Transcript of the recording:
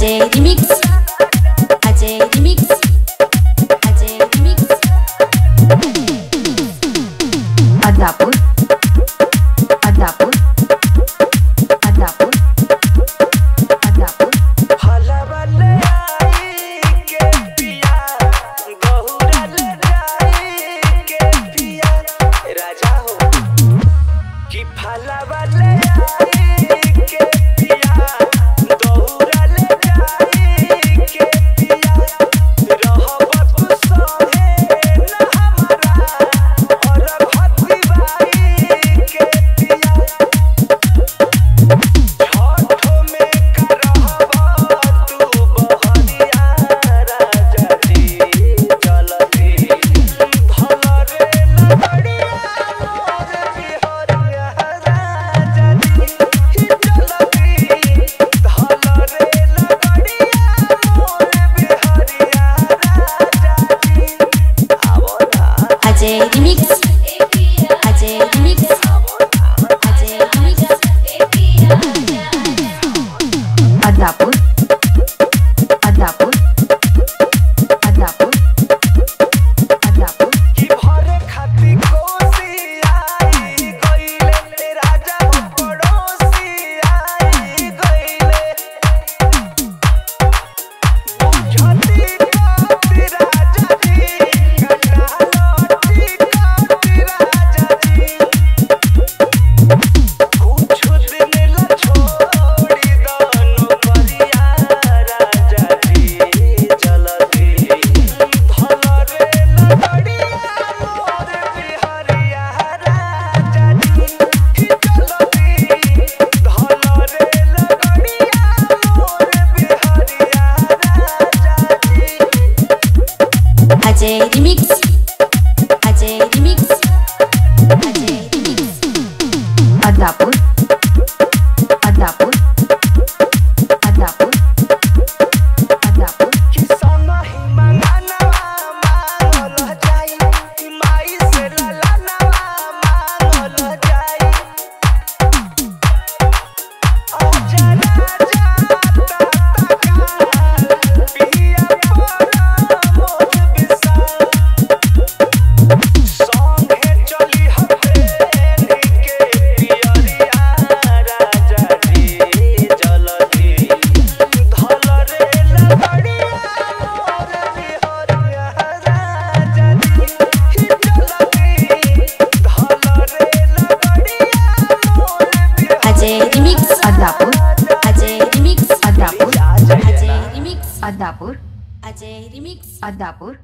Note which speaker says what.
Speaker 1: Ajay Remix Ajay Remix Ajay Remix Adapur DJ Remix Adapur. Ajay Remix. Adapur.